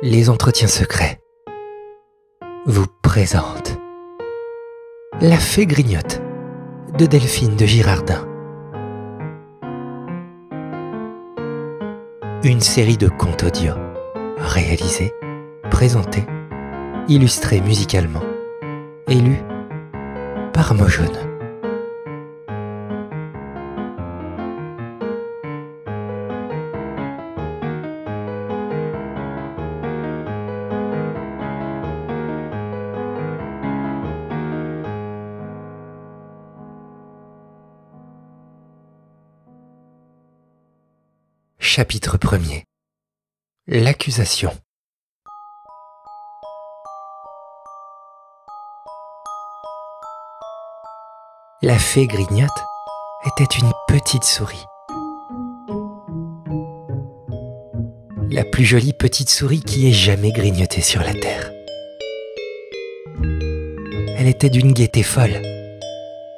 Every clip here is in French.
Les entretiens secrets vous présentent La Fée Grignote de Delphine de Girardin. Une série de contes audio réalisés, présentés, illustrés musicalement et lus par Mojone. Chapitre 1er L'accusation La fée Grignote était une petite souris. La plus jolie petite souris qui ait jamais grignoté sur la terre. Elle était d'une gaieté folle.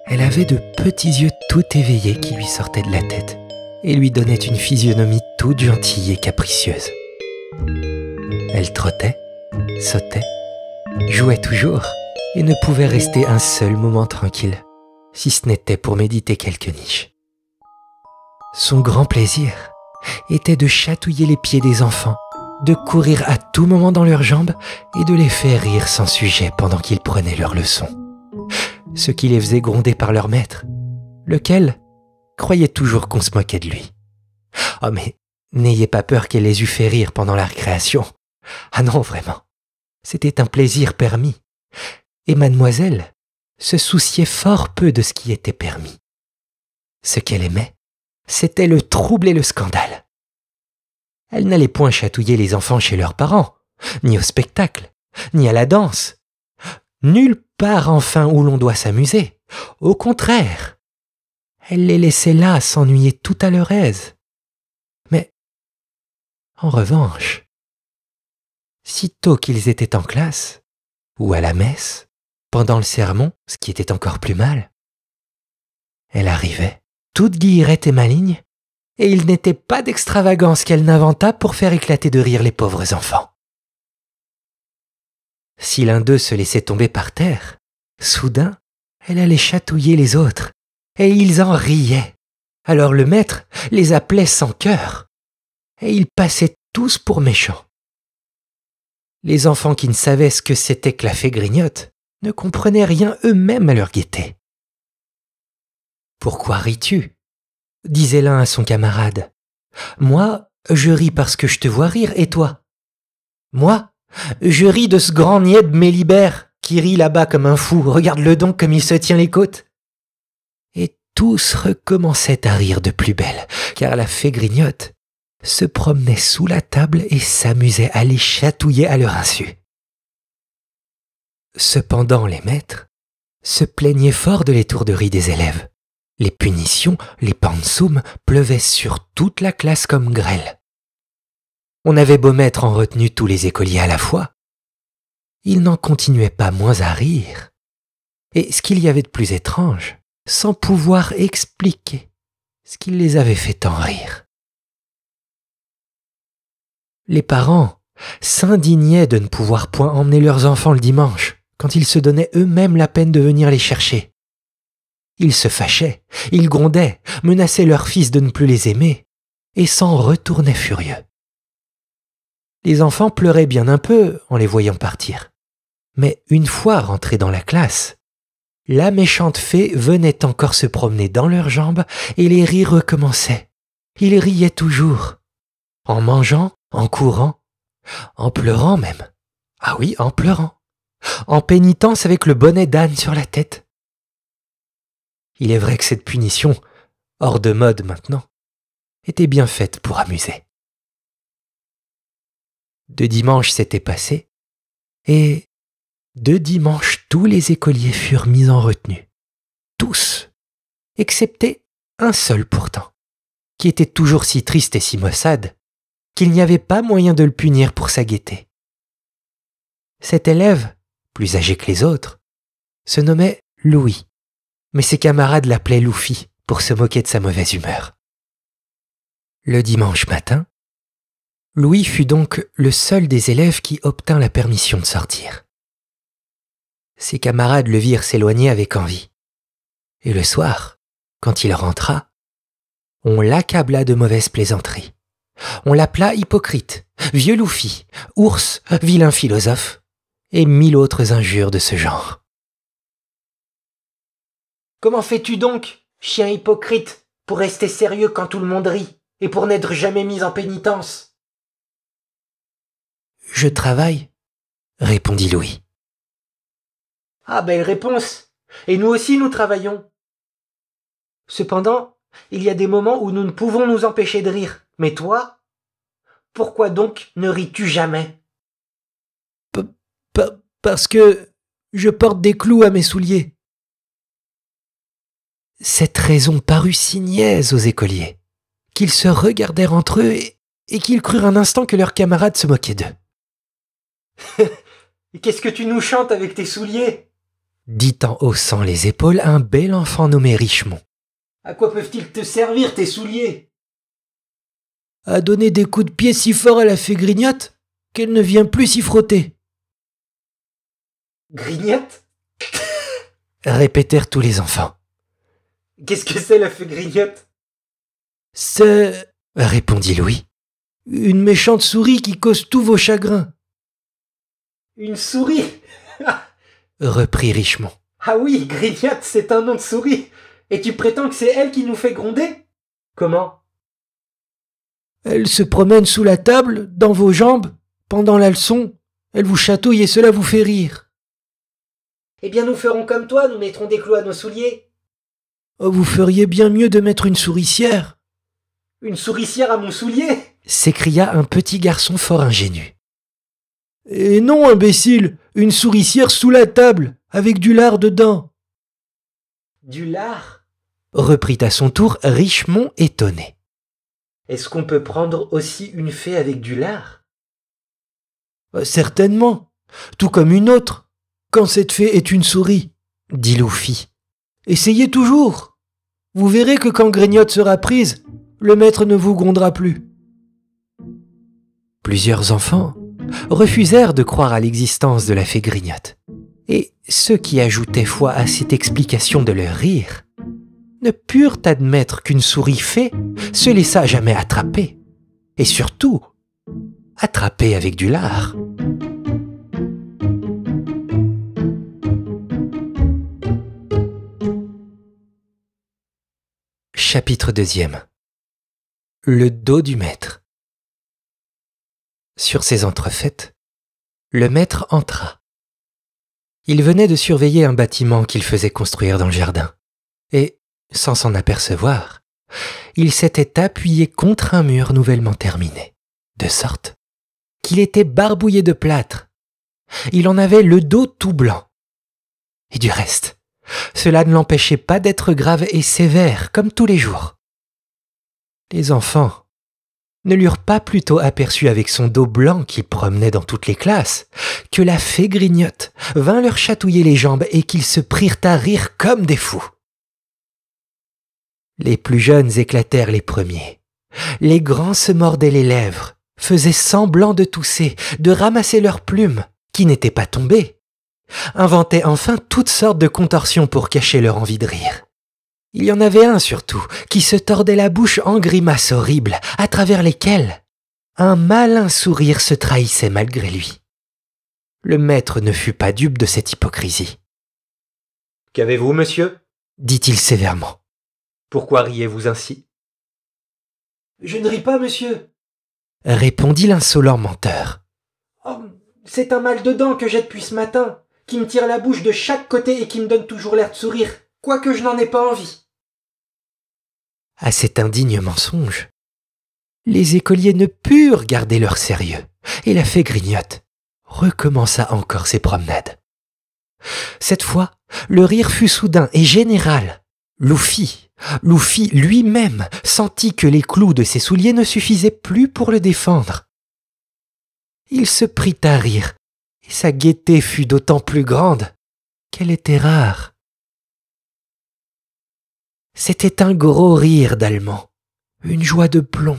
Elle avait de petits yeux tout éveillés qui lui sortaient de la tête et lui donnait une physionomie toute gentille et capricieuse. Elle trottait, sautait, jouait toujours et ne pouvait rester un seul moment tranquille, si ce n'était pour méditer quelques niches. Son grand plaisir était de chatouiller les pieds des enfants, de courir à tout moment dans leurs jambes et de les faire rire sans sujet pendant qu'ils prenaient leurs leçons. Ce qui les faisait gronder par leur maître, lequel croyait toujours qu'on se moquait de lui. Oh mais n'ayez pas peur qu'elle les eût fait rire pendant la récréation. Ah non, vraiment. C'était un plaisir permis. Et mademoiselle se souciait fort peu de ce qui était permis. Ce qu'elle aimait, c'était le trouble et le scandale. Elle n'allait point chatouiller les enfants chez leurs parents, ni au spectacle, ni à la danse. Nulle part enfin où l'on doit s'amuser. Au contraire, elle les laissait là s'ennuyer tout à leur aise. Mais, en revanche, sitôt qu'ils étaient en classe, ou à la messe, pendant le sermon, ce qui était encore plus mal, elle arrivait, toute guillerette et maligne, et il n'était pas d'extravagance qu'elle n'inventa pour faire éclater de rire les pauvres enfants. Si l'un d'eux se laissait tomber par terre, soudain, elle allait chatouiller les autres et ils en riaient. Alors le maître les appelait sans cœur, et ils passaient tous pour méchants. Les enfants qui ne savaient ce que c'était que la fée grignote ne comprenaient rien eux-mêmes à leur gaieté. Pourquoi ris-tu? disait l'un à son camarade. Moi, je ris parce que je te vois rire, et toi? Moi, je ris de ce grand niais de Mélibert qui rit là-bas comme un fou. Regarde-le donc comme il se tient les côtes tous recommençaient à rire de plus belle, car la fée grignote se promenait sous la table et s'amusait à les chatouiller à leur insu. Cependant les maîtres se plaignaient fort de l'étourderie des élèves. Les punitions, les pansoum pleuvaient sur toute la classe comme grêle. On avait beau mettre en retenue tous les écoliers à la fois, ils n'en continuaient pas moins à rire. Et ce qu'il y avait de plus étrange, sans pouvoir expliquer ce qui les avait fait tant rire. Les parents s'indignaient de ne pouvoir point emmener leurs enfants le dimanche, quand ils se donnaient eux-mêmes la peine de venir les chercher. Ils se fâchaient, ils grondaient, menaçaient leurs fils de ne plus les aimer, et s'en retournaient furieux. Les enfants pleuraient bien un peu en les voyant partir. Mais une fois rentrés dans la classe, la méchante fée venait encore se promener dans leurs jambes et les rires recommençaient. Ils riaient toujours, en mangeant, en courant, en pleurant même. Ah oui, en pleurant, en pénitence avec le bonnet d'âne sur la tête. Il est vrai que cette punition, hors de mode maintenant, était bien faite pour amuser. De dimanche s'était passé, et de dimanche, tous les écoliers furent mis en retenue. Tous, excepté un seul pourtant, qui était toujours si triste et si maussade qu'il n'y avait pas moyen de le punir pour sa gaieté. Cet élève, plus âgé que les autres, se nommait Louis, mais ses camarades l'appelaient Loufi pour se moquer de sa mauvaise humeur. Le dimanche matin, Louis fut donc le seul des élèves qui obtint la permission de sortir. Ses camarades le virent s'éloigner avec envie. Et le soir, quand il rentra, on l'accabla de mauvaises plaisanteries. On l'appela hypocrite, vieux loufi, ours, vilain philosophe, et mille autres injures de ce genre. Comment fais-tu donc, chien hypocrite, pour rester sérieux quand tout le monde rit, et pour n'être jamais mis en pénitence? Je travaille, répondit Louis. Ah, belle réponse. Et nous aussi nous travaillons. Cependant, il y a des moments où nous ne pouvons nous empêcher de rire. Mais toi, pourquoi donc ne ris-tu jamais? Parce que je porte des clous à mes souliers. Cette raison parut si niaise aux écoliers qu'ils se regardèrent entre eux et, et qu'ils crurent un instant que leurs camarades se moquaient d'eux. Qu'est-ce que tu nous chantes avec tes souliers? Dit en haussant les épaules un bel enfant nommé Richemont. À quoi peuvent-ils te servir tes souliers? À donner des coups de pied si forts à la fée grignotte qu'elle ne vient plus s'y frotter. Grignotte? Répétèrent tous les enfants. Qu'est-ce que c'est la fée grignotte? C'est, répondit Louis, une méchante souris qui cause tous vos chagrins. Une souris? reprit Richemont. Ah oui, Grignotte, c'est un nom de souris. Et tu prétends que c'est elle qui nous fait gronder? Comment? Elle se promène sous la table, dans vos jambes, pendant la leçon. Elle vous chatouille et cela vous fait rire. Eh bien, nous ferons comme toi, nous mettrons des clous à nos souliers. Oh, vous feriez bien mieux de mettre une souricière. Une souricière à mon soulier? s'écria un petit garçon fort ingénu. Et non, imbécile, une souricière sous la table, avec du lard dedans. Du lard? Reprit à son tour Richemont étonné. Est-ce qu'on peut prendre aussi une fée avec du lard? Euh, Certainement, tout comme une autre, quand cette fée est une souris, dit Loufi. Essayez toujours. Vous verrez que quand Grignotte sera prise, le maître ne vous grondera plus. Plusieurs enfants refusèrent de croire à l'existence de la fée Grignotte. Et ceux qui ajoutaient foi à cette explication de leur rire ne purent admettre qu'une souris fée se laissa jamais attraper. Et surtout, attraper avec du lard. Chapitre 2 Le dos du maître. Sur ces entrefaites, le maître entra. Il venait de surveiller un bâtiment qu'il faisait construire dans le jardin. Et, sans s'en apercevoir, il s'était appuyé contre un mur nouvellement terminé, de sorte qu'il était barbouillé de plâtre. Il en avait le dos tout blanc. Et du reste, cela ne l'empêchait pas d'être grave et sévère comme tous les jours. Les enfants ne l'eurent pas plutôt aperçu avec son dos blanc qui promenait dans toutes les classes, que la fée grignotte vint leur chatouiller les jambes et qu'ils se prirent à rire comme des fous. Les plus jeunes éclatèrent les premiers. Les grands se mordaient les lèvres, faisaient semblant de tousser, de ramasser leurs plumes, qui n'étaient pas tombées, inventaient enfin toutes sortes de contorsions pour cacher leur envie de rire. Il y en avait un surtout qui se tordait la bouche en grimaces horribles, à travers lesquelles un malin sourire se trahissait malgré lui. Le maître ne fut pas dupe de cette hypocrisie. Qu'avez-vous, monsieur? dit-il sévèrement. Pourquoi riez-vous ainsi? Je ne ris pas, monsieur, répondit l'insolent menteur. Oh, c'est un mal de dents que j'ai depuis ce matin, qui me tire la bouche de chaque côté et qui me donne toujours l'air de sourire quoique je n'en ai pas envie. À cet indigne mensonge, les écoliers ne purent garder leur sérieux, et la fée grignotte recommença encore ses promenades. Cette fois, le rire fut soudain et général. Loufi, Loufi lui-même sentit que les clous de ses souliers ne suffisaient plus pour le défendre. Il se prit à rire, et sa gaieté fut d'autant plus grande qu'elle était rare. C'était un gros rire d'Allemand, une joie de plomb,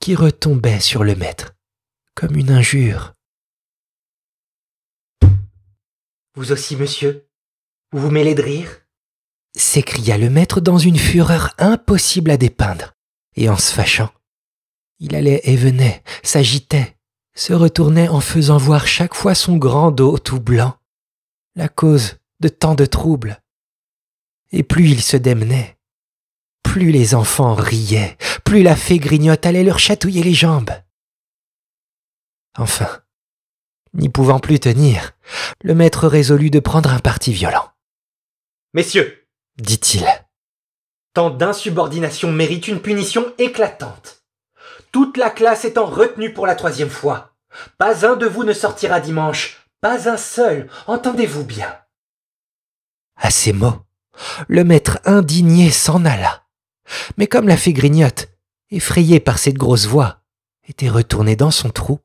qui retombaient sur le maître comme une injure. Vous aussi, monsieur Vous vous mêlez de rire? s'écria le maître dans une fureur impossible à dépeindre, et en se fâchant. Il allait et venait, s'agitait, se retournait en faisant voir chaque fois son grand dos tout blanc, la cause de tant de troubles. Et plus il se démenait, plus les enfants riaient, plus la fée grignote allait leur chatouiller les jambes. Enfin, n'y pouvant plus tenir, le maître résolut de prendre un parti violent. Messieurs, dit-il, tant d'insubordination mérite une punition éclatante. Toute la classe étant retenue pour la troisième fois. Pas un de vous ne sortira dimanche, pas un seul, entendez-vous bien. À ces mots, le maître indigné s'en alla. Mais comme la fée grignote, effrayée par cette grosse voix, était retournée dans son trou,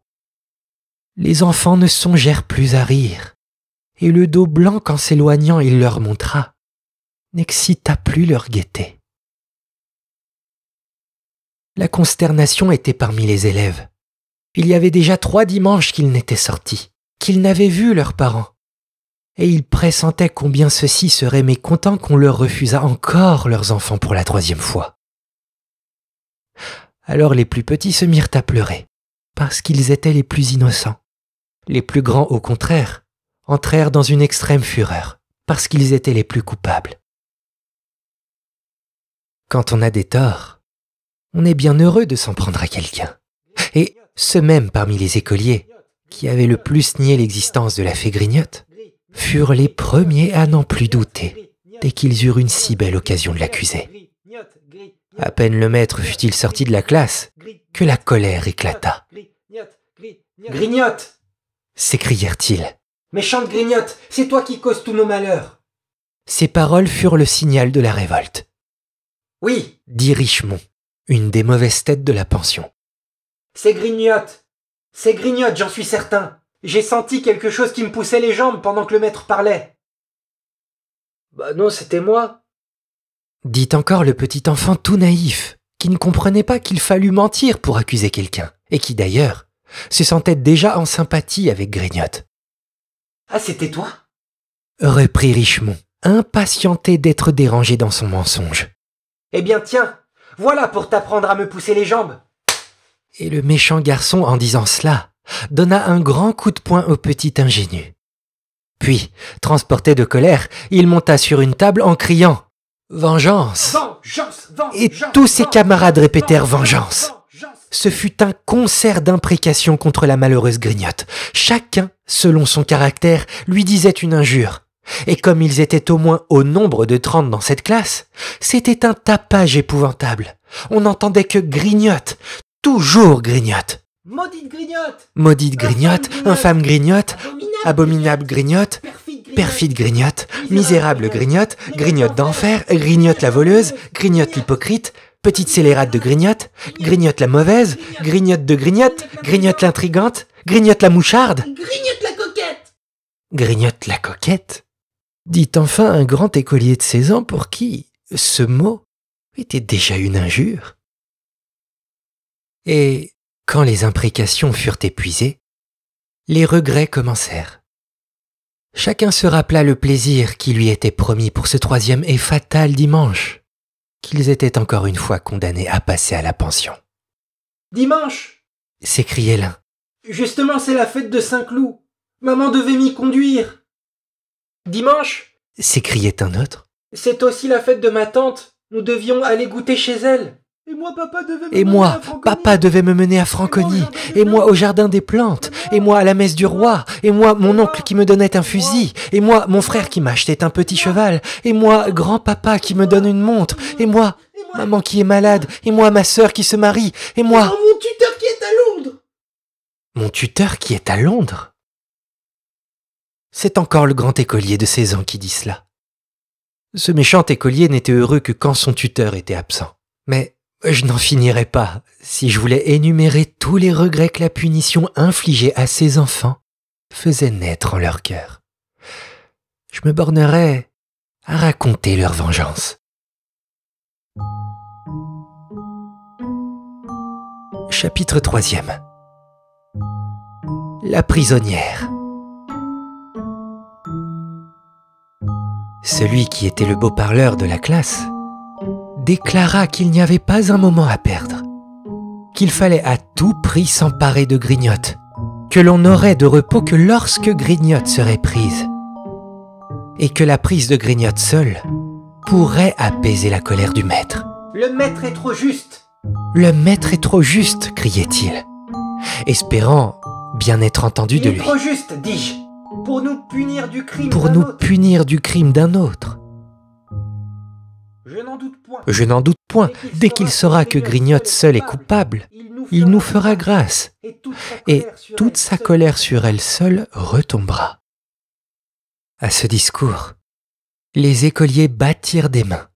les enfants ne songèrent plus à rire, et le dos blanc qu'en s'éloignant il leur montra n'excita plus leur gaieté. La consternation était parmi les élèves. Il y avait déjà trois dimanches qu'ils n'étaient sortis, qu'ils n'avaient vu leurs parents, et ils pressentaient combien ceux-ci seraient mécontents qu'on leur refusât encore leurs enfants pour la troisième fois. Alors les plus petits se mirent à pleurer, parce qu'ils étaient les plus innocents. Les plus grands, au contraire, entrèrent dans une extrême fureur, parce qu'ils étaient les plus coupables. Quand on a des torts, on est bien heureux de s'en prendre à quelqu'un. Et ceux mêmes parmi les écoliers, qui avaient le plus nié l'existence de la fée grignote, furent les premiers à n'en plus douter dès qu'ils eurent une si belle occasion de l'accuser. À peine le maître fut-il sorti de la classe que la colère éclata. Grignote s'écrièrent-ils. Méchante grignote, c'est toi qui causes tous nos malheurs. Ces paroles furent le signal de la révolte. Oui, dit Richemont, une des mauvaises têtes de la pension. C'est grignote. C'est grignote, j'en suis certain. J'ai senti quelque chose qui me poussait les jambes pendant que le maître parlait. Bah non, c'était moi. Dit encore le petit enfant tout naïf, qui ne comprenait pas qu'il fallût mentir pour accuser quelqu'un, et qui d'ailleurs se sentait déjà en sympathie avec Grignotte. Ah, c'était toi? Reprit Richemont, impatienté d'être dérangé dans son mensonge. Eh bien tiens, voilà pour t'apprendre à me pousser les jambes. Et le méchant garçon, en disant cela, donna un grand coup de poing au petit ingénu. Puis, transporté de colère, il monta sur une table en criant Vengeance Et tous ses camarades répétèrent Vengeance ce fut un concert d'imprécations contre la malheureuse grignote. Chacun, selon son caractère, lui disait une injure. Et comme ils étaient au moins au nombre de trente dans cette classe, c'était un tapage épouvantable. On n'entendait que grignote, toujours grignote. Maudite grignote Maudite grignote, infâme grignote, abominable grignote, perfide grignote, misérable grignote, grignote d'enfer, grignote la voleuse, grignote l'hypocrite, petite scélérate de grignote, grignote la mauvaise, grignote de grignote, grignote l'intrigante, grignote la moucharde. Grignote la coquette. Grignote la coquette. Dit enfin un grand écolier de seize ans pour qui ce mot était déjà une injure. Et quand les imprécations furent épuisées, les regrets commencèrent. Chacun se rappela le plaisir qui lui était promis pour ce troisième et fatal dimanche qu'ils étaient encore une fois condamnés à passer à la pension. Dimanche s'écriait l'un. Justement, c'est la fête de Saint-Cloud. Maman devait m'y conduire. Dimanche s'écriait un autre. C'est aussi la fête de ma tante. Nous devions aller goûter chez elle. Et moi, papa devait me, et moi, papa devait me mener à Franconie, et moi au jardin des plantes, et moi à la messe du roi, et moi mon oncle qui me donnait un fusil, et moi mon frère qui m'achetait un petit cheval, et moi grand-papa qui me donne une montre, et moi maman qui est malade, et moi ma sœur qui se marie, et moi mon tuteur qui est à Londres. Mon tuteur qui est à Londres C'est encore le grand écolier de 16 ans qui dit cela. Ce méchant écolier n'était heureux que quand son tuteur était absent. Mais je n'en finirais pas si je voulais énumérer tous les regrets que la punition infligée à ses enfants faisait naître en leur cœur. Je me bornerais à raconter leur vengeance. Chapitre 3 La prisonnière. Celui qui était le beau parleur de la classe déclara qu'il n'y avait pas un moment à perdre, qu'il fallait à tout prix s'emparer de Grignotte, que l'on n'aurait de repos que lorsque Grignotte serait prise, et que la prise de Grignotte seule pourrait apaiser la colère du maître. Le maître est trop juste. Le maître est trop juste, criait-il, espérant bien être entendu Il de est lui. trop juste, dis-je, pour nous punir du crime Pour d'un nous autre. punir du crime d'un autre. Je n'en doute point. Je n'en doute point, dès qu'il saura que Grignotte seul est coupable, il nous fera grâce, et toute sa seule. colère sur elle seule retombera. À ce discours, les écoliers battirent des mains,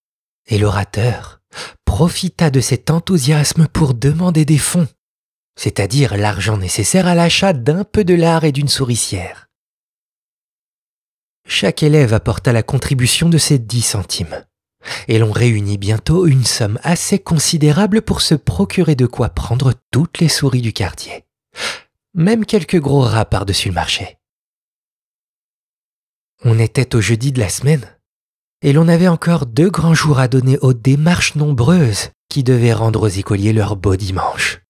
et l'orateur profita de cet enthousiasme pour demander des fonds, c'est-à-dire l'argent nécessaire à l'achat d'un peu de lard et d'une souricière. Chaque élève apporta la contribution de ses dix centimes, et l'on réunit bientôt une somme assez considérable pour se procurer de quoi prendre toutes les souris du quartier même quelques gros rats par-dessus le marché. On était au jeudi de la semaine, et l'on avait encore deux grands jours à donner aux démarches nombreuses qui devaient rendre aux écoliers leur beau dimanche.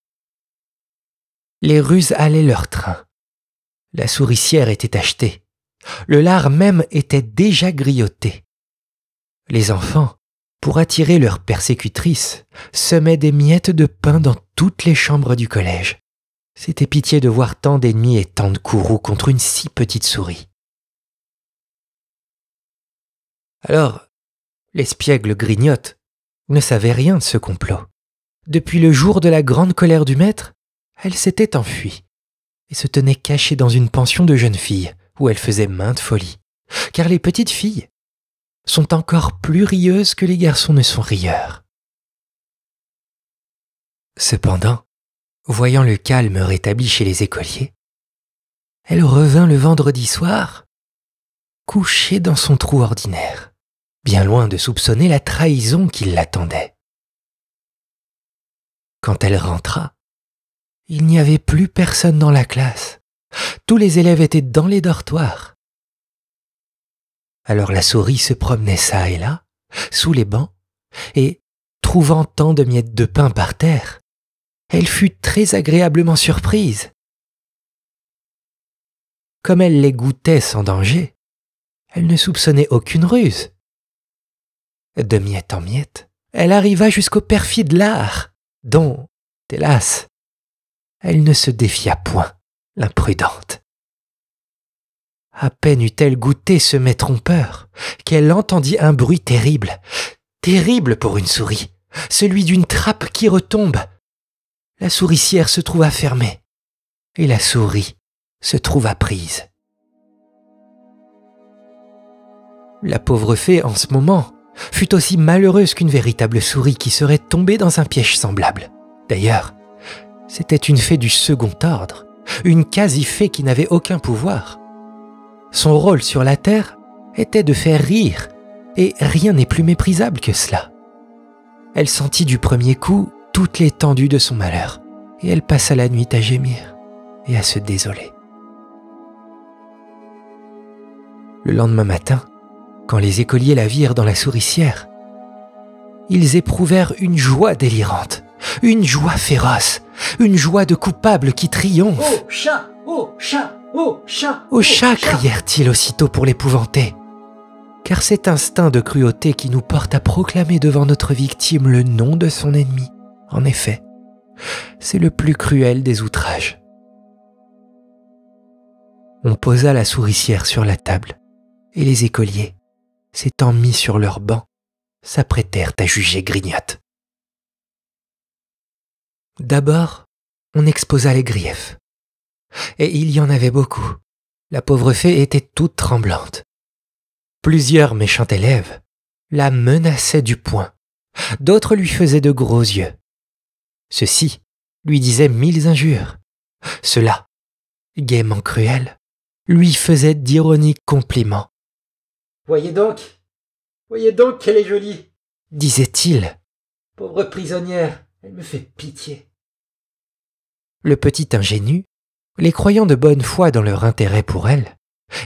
Les ruses allaient leur train. La souricière était achetée. Le lard même était déjà grillotté. Les enfants, pour attirer leurs persécutrices, semaient des miettes de pain dans toutes les chambres du collège. C'était pitié de voir tant d'ennemis et tant de courroux contre une si petite souris. Alors, l'espiègle grignotte ne savait rien de ce complot. Depuis le jour de la grande colère du maître, elle s'était enfuie et se tenait cachée dans une pension de jeunes filles où elle faisait maintes folies. Car les petites filles sont encore plus rieuses que les garçons ne sont rieurs. Cependant, voyant le calme rétabli chez les écoliers, elle revint le vendredi soir, couchée dans son trou ordinaire, bien loin de soupçonner la trahison qui l'attendait. Quand elle rentra, il n'y avait plus personne dans la classe. Tous les élèves étaient dans les dortoirs. Alors la souris se promenait çà et là, sous les bancs, et, trouvant tant de miettes de pain par terre, elle fut très agréablement surprise. Comme elle les goûtait sans danger, elle ne soupçonnait aucune ruse. De miette en miette, elle arriva jusqu'au perfide lard, dont, hélas, elle ne se défia point, l'imprudente. À peine eut-elle goûté ce mets trompeur, qu'elle entendit un bruit terrible, terrible pour une souris, celui d'une trappe qui retombe. La souricière se trouva fermée, et la souris se trouva prise. La pauvre fée, en ce moment, fut aussi malheureuse qu'une véritable souris qui serait tombée dans un piège semblable. D'ailleurs, c'était une fée du second ordre, une quasi-fée qui n'avait aucun pouvoir. Son rôle sur la terre était de faire rire, et rien n'est plus méprisable que cela. Elle sentit du premier coup toute l'étendue de son malheur, et elle passa la nuit à gémir et à se désoler. Le lendemain matin, quand les écoliers la virent dans la souricière, ils éprouvèrent une joie délirante, une joie féroce, une joie de coupable qui triomphe. Oh chat Oh chat Oh chat Au chat crièrent-ils aussitôt pour l'épouvanter. Car cet instinct de cruauté qui nous porte à proclamer devant notre victime le nom de son ennemi, en effet, c'est le plus cruel des outrages. On posa la souricière sur la table, et les écoliers, s'étant mis sur leurs bancs, s'apprêtèrent à juger Grignotte. D'abord, on exposa les griefs. Et il y en avait beaucoup. La pauvre fée était toute tremblante. Plusieurs méchants élèves la menaçaient du poing. D'autres lui faisaient de gros yeux. Ceux-ci lui disaient mille injures. Ceux-là, gaiement cruels, lui faisaient d'ironiques compliments. Voyez donc Voyez donc qu'elle est jolie Disait-il, Pauvre prisonnière, elle me fait pitié. Le petit ingénu, les croyant de bonne foi dans leur intérêt pour elle,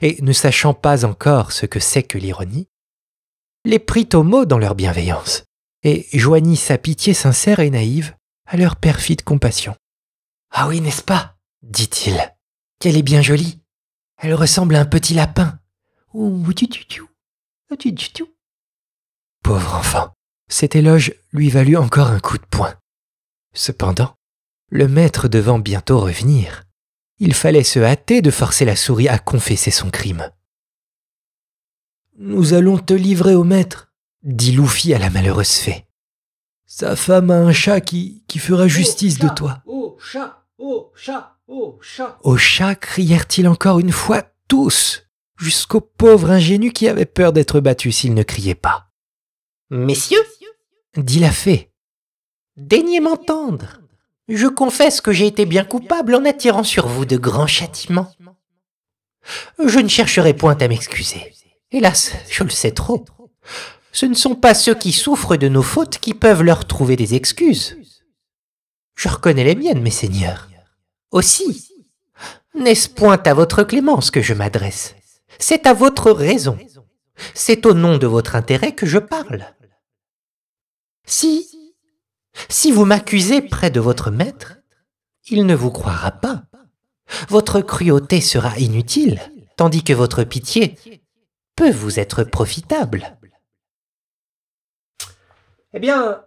et ne sachant pas encore ce que c'est que l'ironie, les prit au mot dans leur bienveillance, et joignit sa pitié sincère et naïve à leur perfide compassion. Ah oui, n'est-ce pas? dit-il, qu'elle est bien jolie. Elle ressemble à un petit lapin. Pauvre enfant, cet éloge lui valut encore un coup de poing. Cependant, le maître devant bientôt revenir, il fallait se hâter de forcer la souris à confesser son crime. Nous allons te livrer au maître, dit Loufi à la malheureuse fée. Sa femme a un chat qui, qui fera justice de toi. Oh chat, oh chat, oh chat. Au chat crièrent-ils encore une fois tous, jusqu'au pauvre ingénu qui avait peur d'être battu s'il ne criait pas. Messieurs, dit la fée, daignez m'entendre. Je confesse que j'ai été bien coupable en attirant sur vous de grands châtiments. Je ne chercherai point à m'excuser. Hélas, je le sais trop. Ce ne sont pas ceux qui souffrent de nos fautes qui peuvent leur trouver des excuses. Je reconnais les miennes, mes seigneurs. Aussi, n'est-ce point à votre clémence que je m'adresse? C'est à votre raison. C'est au nom de votre intérêt que je parle. Si, si vous m'accusez près de votre maître, il ne vous croira pas. Votre cruauté sera inutile, tandis que votre pitié peut vous être profitable. Eh bien,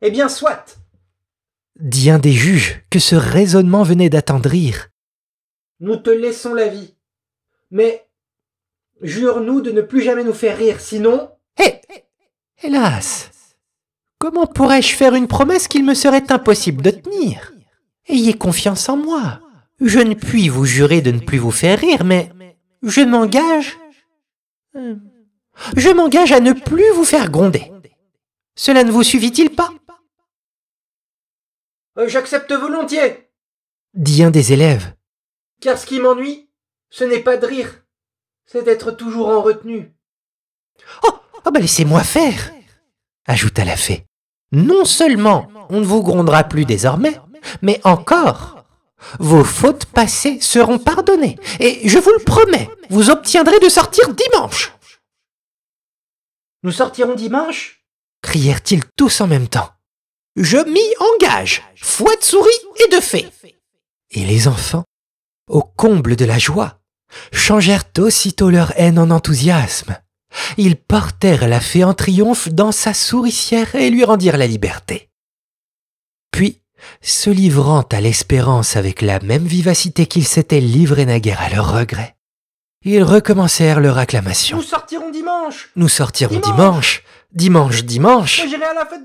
eh bien, soit, dit un des juges que ce raisonnement venait d'attendrir. Nous te laissons la vie. Mais jure-nous de ne plus jamais nous faire rire, sinon. Hé Hélas Comment pourrais-je faire une promesse qu'il me serait impossible de tenir? Ayez confiance en moi. Je ne puis vous jurer de ne plus vous faire rire, mais je m'engage. Je m'engage à ne plus vous faire gronder. Cela ne vous suffit-il pas? Euh, J'accepte volontiers, dit un des élèves. Car ce qui m'ennuie, ce n'est pas de rire, c'est d'être toujours en retenue. Oh, oh bah laissez-moi faire, ajouta la fée. Non seulement on ne vous grondera plus désormais, mais encore, vos fautes passées seront pardonnées, et je vous le promets, vous obtiendrez de sortir dimanche. Nous sortirons dimanche? Crièrent-ils tous en même temps. Je m'y engage, foi de souris et de fée. Et les enfants, au comble de la joie, changèrent aussitôt leur haine en enthousiasme. Ils portèrent la fée en triomphe dans sa souricière et lui rendirent la liberté. Puis, se livrant à l'espérance avec la même vivacité qu'ils s'étaient livrés naguère à leur regret, ils recommencèrent leur acclamation. Nous sortirons dimanche Nous sortirons dimanche Dimanche, dimanche,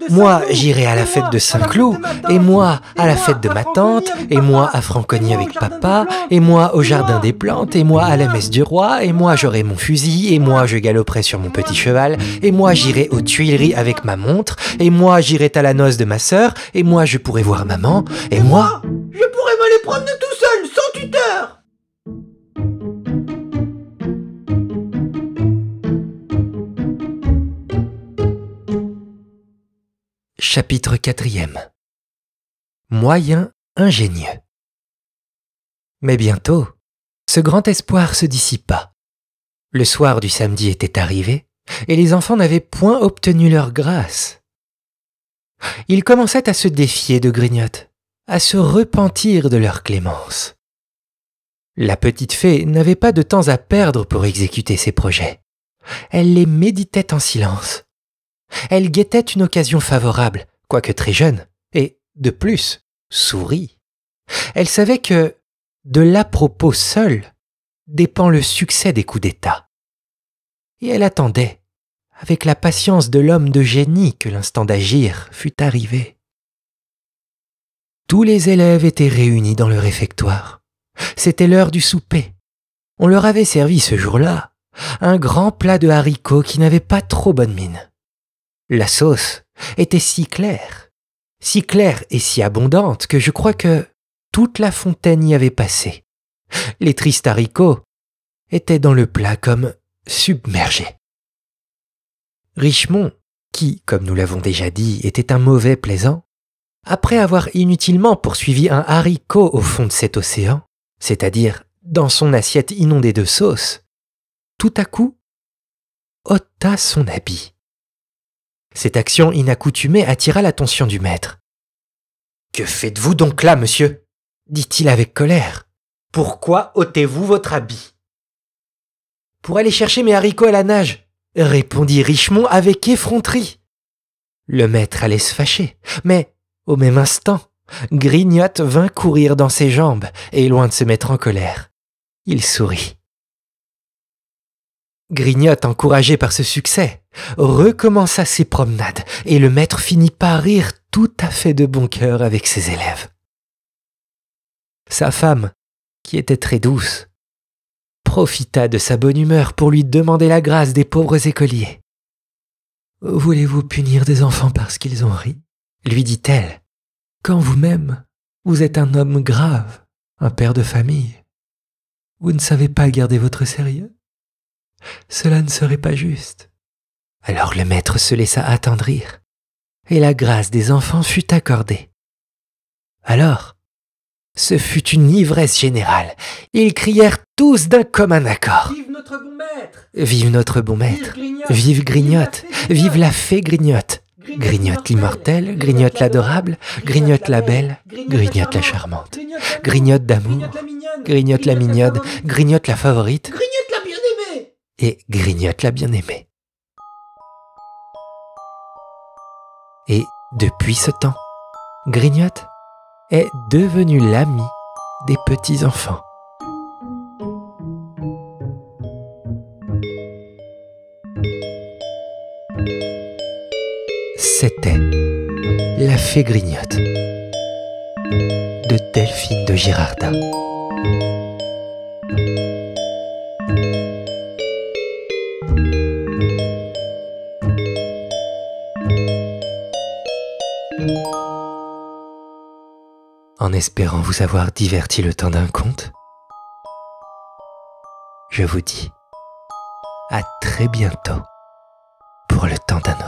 moi j'irai à la fête de Saint-Cloud, et moi à la fête de ma tante, et moi à Franconie avec papa, et moi au jardin des plantes, et moi à la messe du roi, et moi j'aurai mon fusil, et moi je galoperai sur mon petit cheval, et moi j'irai aux Tuileries avec ma montre, et moi j'irai à la noce de ma sœur, et moi je pourrai voir maman, et moi... Je pourrai m'aller promener tout seul, sans tuteur Chapitre 4 Moyen ingénieux. Mais bientôt, ce grand espoir se dissipa. Le soir du samedi était arrivé, et les enfants n'avaient point obtenu leur grâce. Ils commençaient à se défier de Grignotte, à se repentir de leur clémence. La petite fée n'avait pas de temps à perdre pour exécuter ses projets. Elle les méditait en silence, elle guettait une occasion favorable, quoique très jeune, et, de plus, sourit. Elle savait que, de l'à-propos seul, dépend le succès des coups d'État. Et elle attendait, avec la patience de l'homme de génie que l'instant d'agir fût arrivé. Tous les élèves étaient réunis dans le réfectoire. C'était l'heure du souper. On leur avait servi ce jour-là un grand plat de haricots qui n'avait pas trop bonne mine. La sauce était si claire, si claire et si abondante que je crois que toute la fontaine y avait passé. Les tristes haricots étaient dans le plat comme submergés. Richemont, qui, comme nous l'avons déjà dit, était un mauvais plaisant, Après avoir inutilement poursuivi un haricot au fond de cet océan, c'est-à-dire dans son assiette inondée de sauce, tout à coup, ôta son habit. Cette action inaccoutumée attira l'attention du maître. Que faites-vous donc là, monsieur? dit-il avec colère. Pourquoi ôtez-vous votre habit? Pour aller chercher mes haricots à la nage, répondit Richemont avec effronterie. Le maître allait se fâcher, mais au même instant, Grignotte vint courir dans ses jambes, et loin de se mettre en colère, il sourit. Grignotte, encouragé par ce succès, recommença ses promenades, et le maître finit par rire tout à fait de bon cœur avec ses élèves. Sa femme, qui était très douce, profita de sa bonne humeur pour lui demander la grâce des pauvres écoliers. Voulez-vous punir des enfants parce qu'ils ont ri? lui dit-elle, quand vous-même, vous êtes un homme grave, un père de famille. Vous ne savez pas garder votre sérieux? Cela ne serait pas juste. Alors le maître se laissa attendrir, et la grâce des enfants fut accordée. Alors, ce fut une ivresse générale. Ils crièrent tous d'un commun accord. Vive notre bon maître! Vive notre bon maître. Vive Grignotte. Vive la fée Grignotte. Grignotte. L'immortelle, grignotte l'adorable, grignotte la belle, grignotte la charmante, grignotte d'amour, grignotte la mignonne, grignotte la favorite, et grignotte la bien-aimée. Et depuis ce temps, Grignotte est devenu l'ami des petits-enfants. C'était La Fée Grignotte de Delphine de Girardin. Espérant vous avoir diverti le temps d'un conte, je vous dis à très bientôt pour le temps d'un autre.